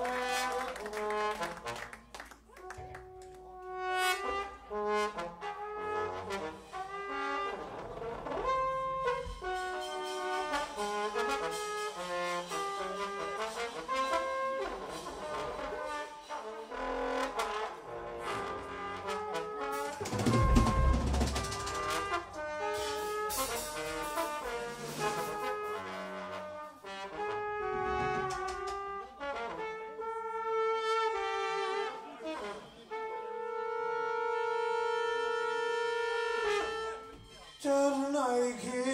Wow. Just naked.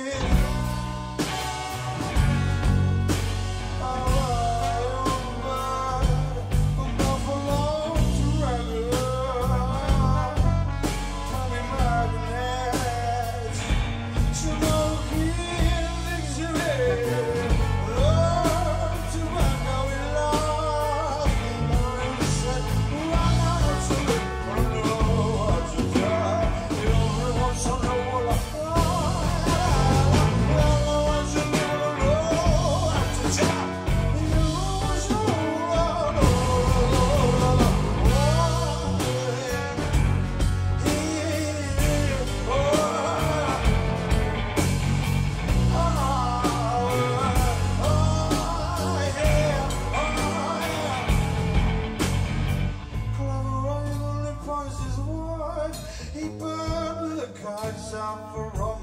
He burned the kites out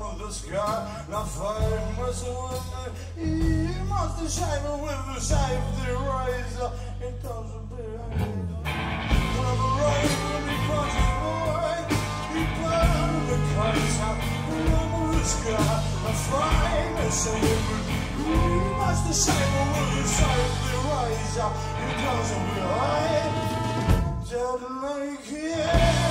of the sky. Now me. He must have with the safety razor. It doesn't when he boy. He burned the kites out the. Now. He must have with the safety razor. It doesn't behave. Just like it.